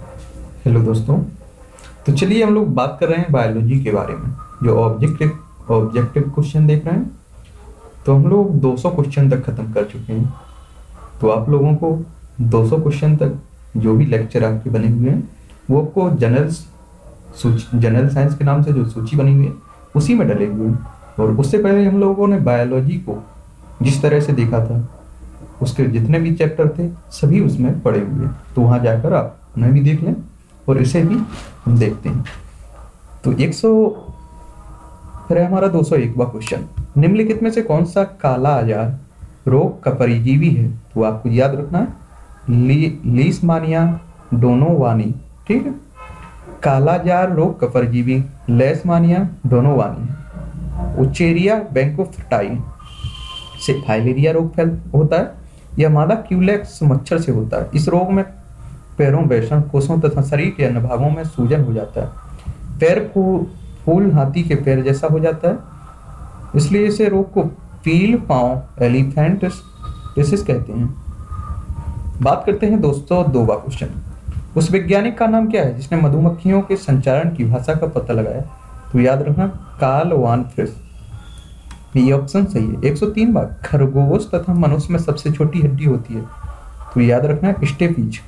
Hello दोस्तों तो चलिए हम लोग बात कर रहे हैं बायोलॉजी के बारे में, जो ऑब्जेक्टिव ऑब्जेक्टिव क्वेश्चन देख रहे हैं। तो हम लोग 200 क्वेश्चन तक खत्म कर चुके हैं। तो आप लोगों को 200 क्वेश्चन तक जो भी लेक्चर आपके बने हुए हैं, वो आपको जनरल जनरल साइंस के नाम से जो सूची बनी हुई है, उसी में डले हुए हैं। और उससे पहले हम लोगों ने बायोलॉजी को जिस तरह से देखा था, उसके जितने भी चैप्टर थे, सभी उसमें पड़े हुए तो वहाँ जाकर आप उन्हें भी देख लें और इसे भी हम देखते हैं। तो 100 फिर है हमारा 201वां क्वेश्चन निम्नलिखित में से कौन सा काला आजार रोग का परिजीवी है? तो आपको याद रखना है ली, लीसमानिया डोनोवानी ठीक है? कालाजार रोग का परजीवी लेसमानिया डोनोवानी उचेरिया बैंकोफ्टाई से फाइलेरिया रोग फैल होता है यह मादा क्यूलेक्स मच्छर से होता है। इस रोग में पैरों वैषण कोषों तथा शरीर के अन्य भागों में सूजन हो जाता है। पैर फूल फूल हाथी के पैर जैसा हो जाता है। इसलिए इसे रोग को पील पाँव, एलिफेंट डिसीज कहते हैं। बात करते हैं दोस्तों दो बार क्वेश्चन। उस वैज्ञानिक का नाम क्या है, जिसने मधुमक्खियों के संचारण की भाषा का पता लगाया? तो याद रखना, कार्ल वान फ्रिस ये ऑप्शन सही है। 103 बार खरगोश तथा मनुष्य में सबसे छोटी हड्डी होती है। तो याद रखना स्टेपीज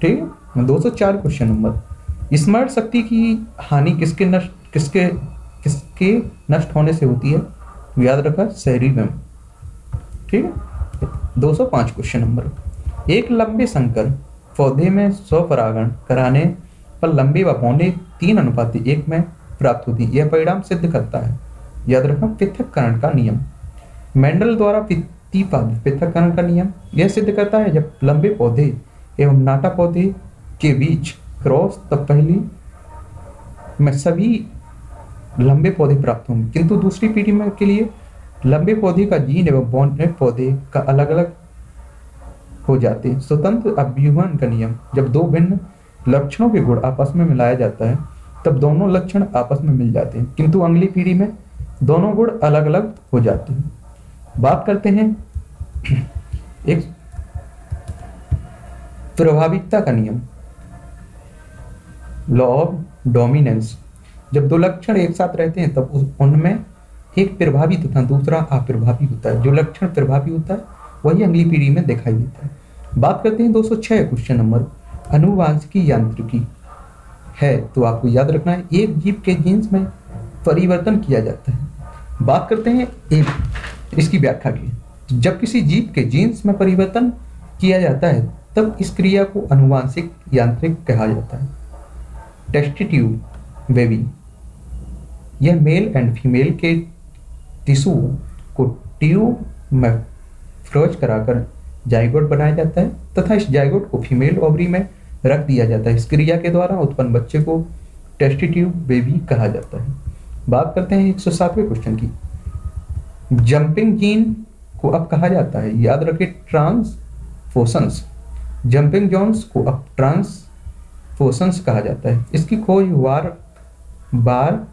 ठीक है? दो सौ चार क्वेश्चन नंबर स्मरण शक्ति की हानि किसके नष्ट, किसके किसके नष्ट होने से होती है? याद रखा शरीरम ठीक है? दो सौ पाँच क्वेश्चन नंबर एक लंबे संकर पौधे में स्वपरागण कराने पर लंबे व पौने तीन अनुपाति एक में प्राप्त होती यह परिणाम सिद्ध करता है। याद रखना, पृथककरण का नियम। मेंडल द्वारा पित्तीपाद पृथककरण का नियम। यह सिद्ध करता है, जब लंबे पौधे एवं नाटा पौधे के बीच क्रॉस, तब पहली में सभी लंबे पौधे प्राप्त होंगे। किंतु दूसरी पीढ़ी में के लिए लंबे पौधे का जीन एवं बॉन्डेड पौधे का अलग अलग हो जाते हैं। स्वतंत्र अभ्युहन का नियम, जब दो भिन्न लक्षणों के गुण आपस में मिलाया जाता है, तब दोनों लक्षण आपस में मिल जाते हैं। किंतु अगली पीढ़ी में दोनों गुण अलग अलग हो जाते हैं। बात करते हैं एक प्रभाविकता का नियम। लॉ ऑफ़ डोमिनेंस जब दो लक्षण एक साथ रहते हैं, तब उनमें एक प्रभावी तथा दूसरा अप्रभावी होता है। जो लक्षण प्रभावी होता है, वही अगली पीढ़ी में दिखाई देता है। बात करते हैं 206 क्वेश्चन नंबर अनुवांशिकी यांत्रिकी। है तो आपको याद रखना है, एक जीव के जीन्स में परिवर्तन किया जाता है। बात करते हैं एक, इसकी व्याख्या की जब किसी जीव के जीन्स में परिवर्तन किया जाता है तब इस क्रिया को अनुवांशिक यांत्रिक कहा जाता है। टेस्टिट्यूब बेबी यह मेल एंड फीमेल के टिश्यू को ट्यूब में फ्रोज कराकर जाइगोट बनाया जाता है तथा इस जाइगोट को फीमेल ओवरी में रख दिया जाता है। इस क्रिया के द्वारा उत्पन्न बच्चे को टेस्टिट्यूब बेबी कहा जाता है। बात करते हैं एक क्वेश्चन की। जंपिंग जीन को अब कहा जाता है। याद रखें ट्रांसफोसन्स जंपिंग जोन्स को अब ट्रांसफोसन्स कहा जाता है। इसकी खोज वार, बार,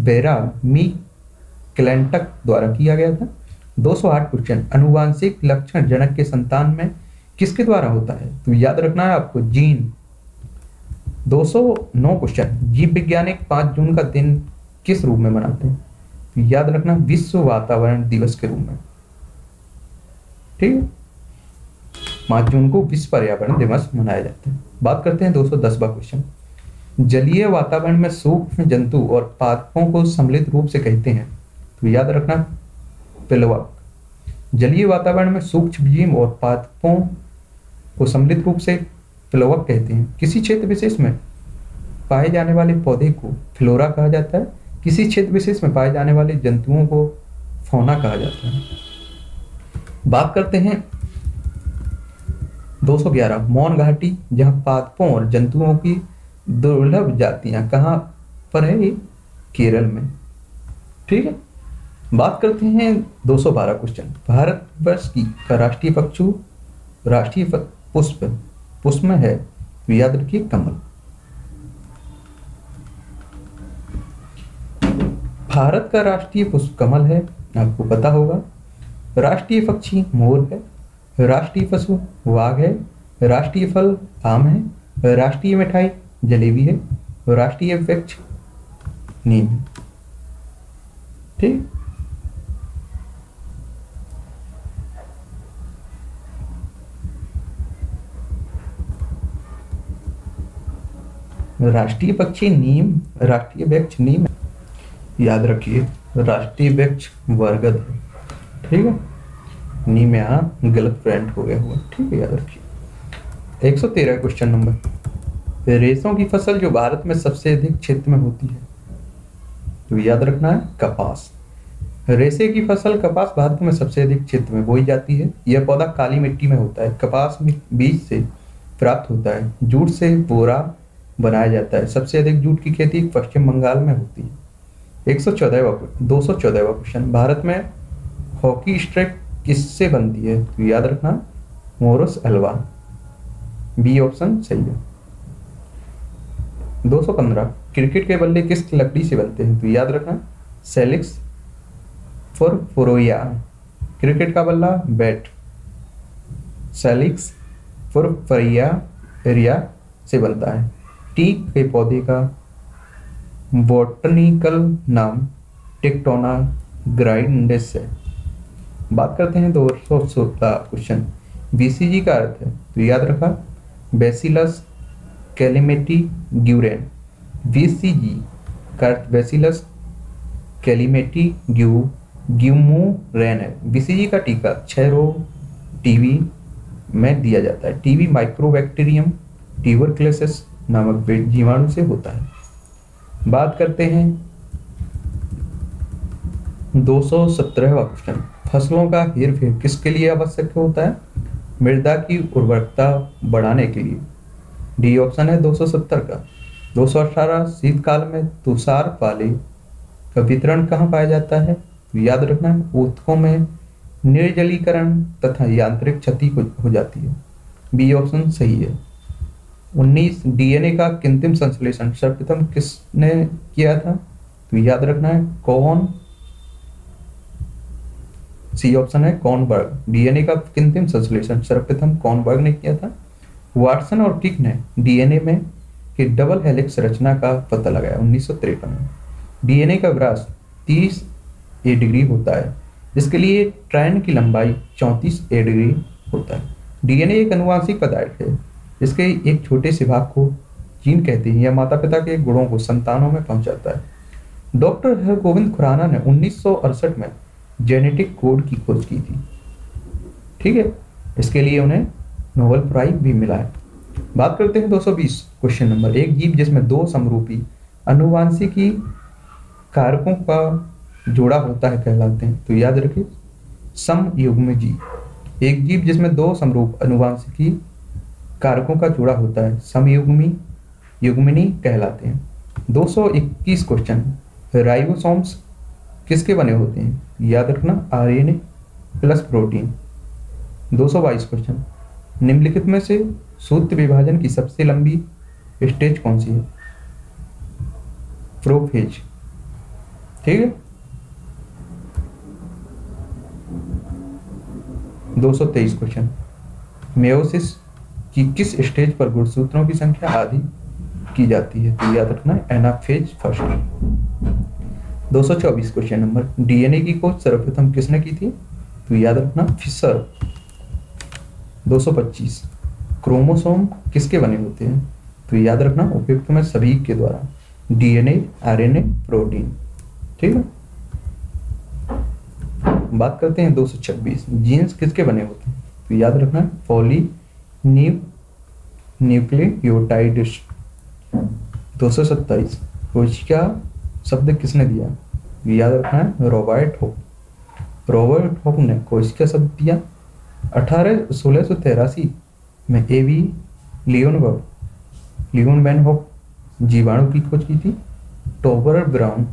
बेरा, मी, क्लेंटक द्वारा किया गया था। 208 क्वेश्चन अनुवांशिक लक्षण जनक के संतान में किसके द्वारा होता है? तो याद रखना है आपको, जीन। 209 क्वेश्चन, जीव वैज्ञानिक पाँच जून का दिन किस रूप में मनाते हैं? तो याद रखना, विश्व वातावरण दिवस के रूप में। ठीक है? पाँच जून को विश्व पर्यावरण दिवस मनाया जाता है। बात करते हैं 210 बा क्वेश्चन जलीय वातावरण में सूक्ष्म जंतु और पादपों को सम्मिलित रूप से कहते हैं। तो याद रखना पिलवक जलीय वातावरण में सूक्ष्म जीव और पादपों को सम्मिलित रूप से पिलवक कहते हैं। किसी क्षेत्र विशेष में पाए जाने वाले पौधे को फ्लोरा कहा जाता है। किसी क्षेत्र विशेष में पाए जाने वाले जंतुओं को फोना कहा जाता है। बात करते हैं 211 मौन घाटी, जहाँ पादपों और जंतुओं की दुर्लभ जातियाँ कहाँ पर है ये? केरल में। ठीक है, बात करते हैं 212 क्वेश्चन भारत वर्ष की राष्ट्रीय पक्षु, राष्ट्रीय पुष्प पुष्प है याद रखिए कमल। भारत का राष्ट्रीय पुष्प कमल है, आपको पता होगा। राष्ट्रीय पक्षी मोर है राष्ट्रीय पशु वाघ है, राष्ट्रीय फल आम है, राष्ट्रीय मिठाई जलेबी है, राष्ट्रीय वृक्ष नीम है। ठीक? राष्ट्रीय पक्षी नीम, राष्ट्रीय वृक्ष नीम। याद रखिए, राष्ट्रीय वृक्ष बरगद है। ठीक है? नीम यहाँ गलत प्रिंट हो गया हुआ। ठीक है, याद रखिए। एक सौ तेरह क्वेश्चन नंबर रेशों की फ़सल जो भारत में सबसे अधिक क्षेत्र में होती है। तो याद रखना है, कपास। रेशे की फ़सल कपास भारत में सबसे अधिक क्षेत्र में बोई जाती है। यह पौधा काली मिट्टी में होता है। कपास में बीज से प्राप्त होता है। जूट से बोरा बनाया जाता है। सबसे अधिक जूट की खेती पश्चिम बंगाल में होती है। एक सौ चौदहवा दो सौ चौदहवा क्वेश्चन। भारत में हॉकी स्ट्रिक किससे बनती है? तो याद रखना, मोरस अलवा बी ऑप्शन सही है। 215 क्रिकेट के बल्ले किस लकड़ी से बनते हैं? तो याद रखना, सेलिक्स फॉर फोरोया। क्रिकेट का बल्ला, बैट। सेलिक्स फॉर फरिया एरिया से बनता है। टीक के पौधे का बॉटनिकल नाम टिकटोना ग्राइंडेस है। बात करते हैं दो सौ सोलह क्वेश्चन। बीसीजी का अर्थ है तो याद रखा बेसिलस कैलिमेटी ग्यूरेन बीसीजी का अर्थ बेसिलस कैलिमेटी ग्यू ग्यूमोरेन है। बीसीजी का टीका छह रोग टीवी में दिया जाता है। टीवी माइक्रोबैक्टीरियम ट्यूबरक्लेसिस नामक जीवाणु से होता है। बात करते हैं दो सौ सत्रहवा क्वेश्चन। फ़सलों का हेर फेर किसके लिए आवश्यक होता है? मृदा की उर्वरकता बढ़ाने के लिए। डी ऑप्शन है 270 का। 218 शीतकाल में तुषार पाले का वितरण कहाँ पाया जाता है? तो याद रखना ऊतकों में निर्जलीकरण तथा यांत्रिक क्षति हो जाती है। बी ऑप्शन सही है। उन्नीस, डीएनए का किंतिम संश्लेषण सर्वप्रथम किसने किया था? तो याद रखना है, कौन सी ऑप्शन है कॉनबर्ग डीएनए का किंतिम संश्लेषण? सर्वप्रथम कॉनबर्ग ने किया था। वाटसन और टिक ने डीएनए में कि डबल हेलिक्स रचना का पता लगाया उन्नीस सौ तिरपन में। डीएनए का व्यास 30 ए डिग्री होता है। जिसके लिए ट्रेन की लंबाई 34 ए डिग्री होता है। डीएनए एक अनुवांशिक पदार्थ है। इसके एक छोटे से भाग को जीन कहते हैं या माता पिता के गुणों को संतानों में पहुंचाता है। डॉक्टर हरगोविंद खुराना ने उन्नीस सौ अड़सठ में जेनेटिक कोड की खोज की थी। ठीक है? इसके लिए उन्हें नोबेल प्राइज भी मिला है। बात करते हैं 220 क्वेश्चन नंबर एक जीव जिसमें दो समरूपी अनुवांशिकी कारकों का जोड़ा होता है कहलाते हैं। तो याद रखिए सम युग्म जीव। एक जीव जिसमें दो समरूप अनुवांशिकी कारकों का जोड़ा होता है, समयुग्मी, युग्मिनी कहलाते हैं। 221 क्वेश्चन राइबोसोम्स किसके बने होते हैं? याद रखना, आरएनए प्लस प्रोटीन 222 क्वेश्चन निम्नलिखित में से सूत्र विभाजन की सबसे लंबी स्टेज कौन सी है? प्रोफेज ठीक है? 223 क्वेश्चन मेयोसिस की किस स्टेज पर गुणसूत्रों की संख्या आधी की जाती है? तो याद रखना anaphase first 224 question number. DNA की खोज सर्वप्रथम किसने की थी? तो याद रखना फिशर 225 क्रोमोसोम किसके बने होते हैं? तो याद रखना, उपयुक्त में सभी के द्वारा। DNA, RNA, protein. ठीक है? बात करते हैं 226 जीन्स किसके बने होते हैं? तो याद रखना, पॉली न्यू न्यूक्लियोटाइड्स। दो सौ सत्ताईस। कोशिका शब्द किसने दिया? याद रखना है, रॉबर्ट होप। रॉबर्ट होप ने कोशिका शब्द दिया। अठारह सोलह सौ तेरासी में ए वी लियोन लियोन मैन होप जीवाणु की खोज की थी। टोबर ब्राउन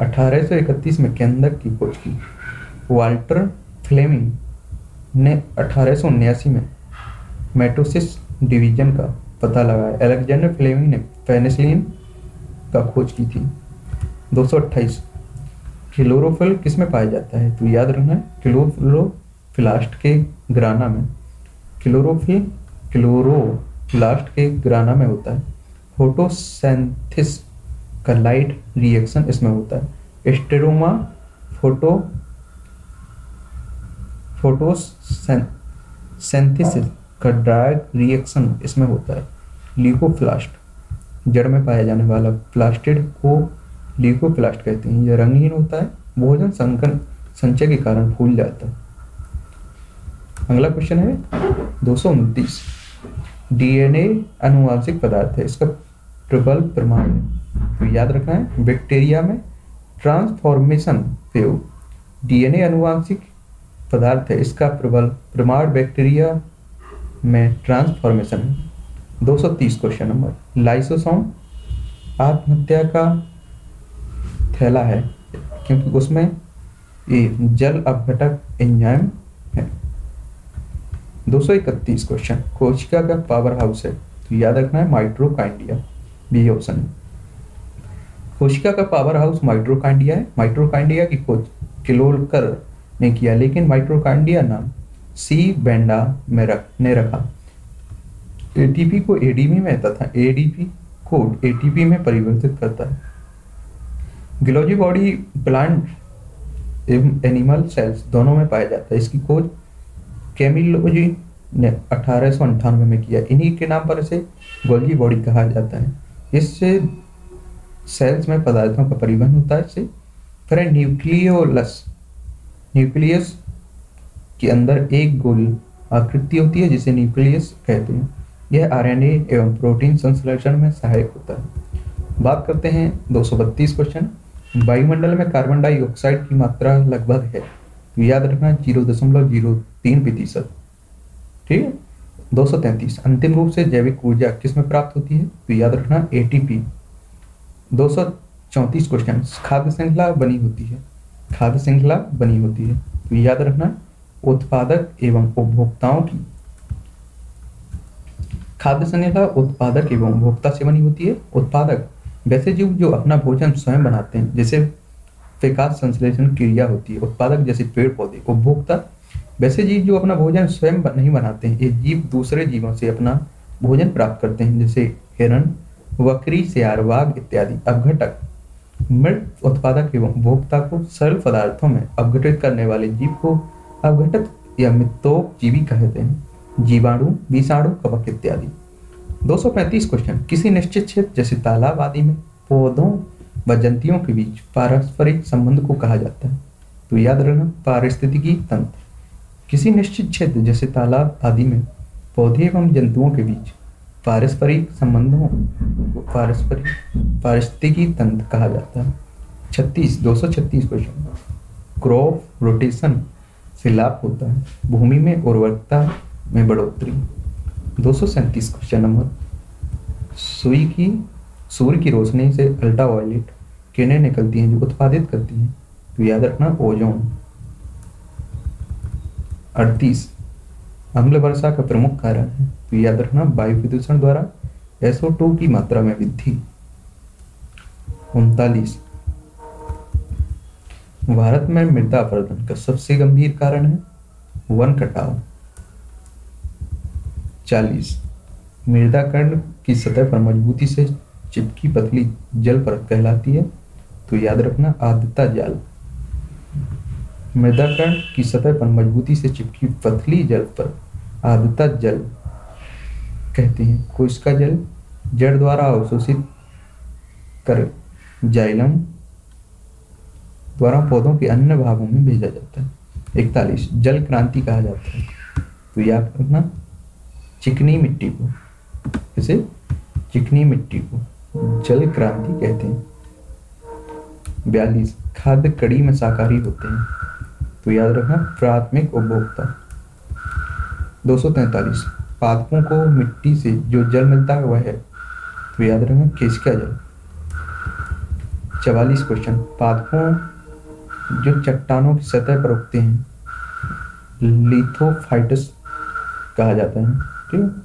1831 में केंदक की खोज की। वाल्टर फ्लेमिंग ने अठारह सौ उन्यासी में मेटोसिस डिवीज़न का पता लगाया। अलेक्जेंडर फ्लेमिंग ने पेनिसिलिन का खोज की थी। 228 क्लोरोफिल किसमें पाया जाता है? तो याद रखना, क्लोरोफिलास्ट के ग्राना में। क्लोरोफिल क्लोरो लास्ट के ग्राना में होता है। फोटोसेंथिस का लाइट रिएक्शन इसमें होता है। स्टेरोमा फ़ोटो फोटोसेंथिसिस का डायरेक्ट रिएक्शन इसमें होता है। ल्यूकोप्लास्ट जड़ में पाया जाने वाला प्लास्टिड को ल्यूकोप्लास्ट कहते हैं। यह रंगहीन होता है, भोजन संकन, संचय के कारण फूल जाता है। अगला क्वेश्चन है दो सौ उनतीस। डीएनए अनुवांशिक पदार्थ है, इसका प्रबल प्रमाण है। तो याद रखना है, बैक्टीरिया में ट्रांसफॉर्मेशन प्रयोग डीएनए अनुवांशिक पदार्थ है, इसका प्रबल प्रमाण बैक्टीरिया में ट्रांसफॉर्मेशन है। 230 क्वेश्चन नंबर लाइसोसोम आत्महत्या का थैला है, क्योंकि उसमें ये जल अपघटक एंजाइम है। 231 क्वेश्चन कोशिका का पावर हाउस है। तो याद रखना है माइट्रोकाइंडिया बी ऑप्शन कोशिका का पावर हाउस माइट्रोकाइंडिया है। माइट्रोकाइंडिया की खोज किलोलकर ने किया, लेकिन माइट्रोकाइंडिया नाम सी बेंडा में रख, ने रखा। एटीपी को एडीपी में तथा एडीपी कोड एटीपी में परिवर्तित करता है। ग्लोजी बॉडी प्लांट एवं एनिमल सेल्स दोनों में पाया जाता है। इसकी खोज कैमिलोजी ने अठारह में किया। इन्हीं के नाम पर इसे गोल्जी बॉडी कहा जाता है। इससे सेल्स में पदार्थों का परिवहन होता है। इससे फिर न्यूक्लियोलस न्यूक्लियस के अंदर एक गोल आकृति होती है, जिसे न्यूक्लियस कहते हैं। यह आरएनए एवं प्रोटीन संश्लेषण में सहायक होता है। बात करते हैं 232 क्वेश्चन वायुमंडल में कार्बन डाइऑक्साइड की मात्रा लगभग है। याद रखना ज़ीरो दशमलव ज़ीरो तीन प्रतिशत। ठीक है? दो सौ तैंतीस। अंतिम रूप से जैविक ऊर्जा किसमें प्राप्त होती है? तो याद रखना ए टी पी दो सौ चौंतीस क्वेश्चन खाद्य श्रृंखला बनी होती है। खाद्य श्रृंखला बनी होती है। तो याद रखना उत्पादक एवं उपभोक्ताओं की। खाद्य श्रृंखला उत्पादक एवं उपभोक्ता से बनी होती है। उत्पादक वैसे जीव जो अपना भोजन स्वयं बनाते हैं, जैसे विकास संश्लेषण क्रिया होती है, उत्पादक जैसे पेड़ पौधे उपभोक्ता, वैसे जीव जो अपना भोजन स्वयं नहीं बनाते हैं, ये जीव दूसरे जीवों से अपना भोजन प्राप्त करते हैं, जैसे हिरण वक्री सियार, वाघ इत्यादि अवघटक मृत उत्पादक एवं उपभोक्ता को सरल पदार्थों में अवघटित करने वाले जीव को अवघटित या मित्रोप जीवी कहते हैं, जीवाणु, विषाणु, कवक इत्यादि। 235 क्वेश्चन किसी निश्चित क्षेत्र, जैसे तालाब आदि में, पौधों व जंतियों के बीच पारस्परिक संबंध को कहा जाता है। तो याद रखना, पारिस्थितिकी तंत्र. किसी निश्चित क्षेत्र, जैसे तालाब आदि में, पौधे एवं जंतुओं के बीच पारस्परिक संबंधों को पारस्परिक, पारिस्थितिकी तंत्र कहा जाता है। छत्तीस, दो सौ छत्तीस क्वेश्चन क्रॉप रोटेशन से लाभ होता है। भूमि में उर्वरकता में बढ़ोतरी। दो सौ सैंतीस क्वेश्चन नंबर। सुई की, सूर्य की रोशनी से अल्ट्रा वायलेट किरणें निकलती हैं जो उत्पादित करती हैं। तो याद रखना, ओजोन। अड़तीस। अम्ल वर्षा का प्रमुख कारण है। तो याद रखना, वायु प्रदूषण द्वारा SO2 की मात्रा में वृद्धि। उनतालीस। भारत में मृदा अपरदन का सबसे गंभीर कारण है वन कटाव। चालीस। मृदा कर्ण की सतह पर मजबूती से चिपकी पतली जल परत कहलाती है तो याद रखना आद्रता जाल। मृदाकर्ण की सतह पर मजबूती से चिपकी पतली जल पर आर्द्रता जल कहते हैं। कोशिका जल, जड़ द्वारा अवशोषित कर जाइलम द्वारा पौधों के अन्य भागों में भेजा जाता है। इकतालीस, जल क्रांति कहा जाता है। तो याद रखना चिकनी मिट्टी को, इसे चिकनी मिट्टी को जल क्रांति कहते हैं। बयालीस, खाद्य कड़ी में शाकाहारी होते हैं। तो याद रखना, प्राथमिक उपभोक्ता। 243 पादपों को मिट्टी से जो जल मिलता है वह है। तो याद रखना खिसका जल? चवालीस क्वेश्चन पादपों जो चट्टानों की सतह पर उगते हैं, लिथोफाइटस कहा जाता है। ठीक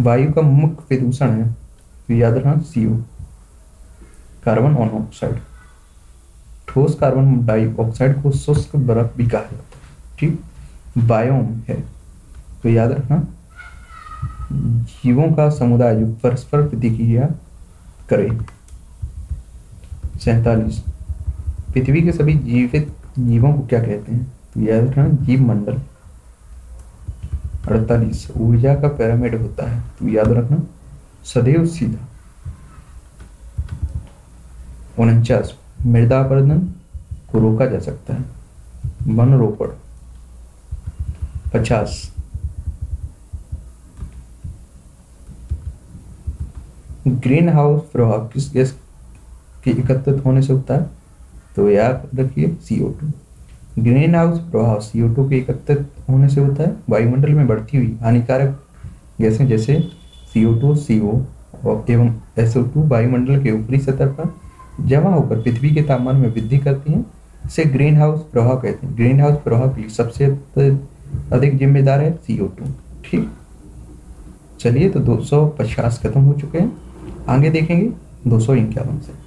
वायु का मुख्य प्रदूषण है। तो याद रखना सीओ कार्बन मोनोऑक्साइड ठोस कार्बन डाइऑक्साइड को शुष्क बर्फ़ भी कहा जाता है, ठीक? बायोम है। तो याद रखना, जीवों का समुदाय जो परस्पर प्रतिक्रिया करे। सैतालीस, पृथ्वी के सभी जीवित जीवों को क्या कहते हैं? याद रखना जीव मंडल। अड़तालीस, ऊर्जा का पिरामिड होता है। तो याद रखना, सदैव सीधा। उनचास मृदा अपरदन को रोका जा सकता है। वन रोपण पचास ग्रीन हाउस प्रभाव किस गैस के एकत्रित होने से होता है? तो याद रखिए सीओ टू ग्रीन हाउस प्रभाव सीओ टू के एकत्रित होने से होता है, वायुमंडल में बढ़ती हुई हानिकारक गैसें जैसे सीओ टू सीओ एवं एसओ टू वायुमंडल के ऊपरी सतह पर जमा होकर पृथ्वी के तापमान में वृद्धि करती हैं, इसे ग्रीन हाउस प्रभाव कहते हैं। ग्रीन हाउस प्रभाव के लिए सबसे अधिक जिम्मेदार है सीओ टू ठीक। चलिए तो 250 खत्म हो चुके हैं। आगे देखेंगे दो सौ इक्यावन से।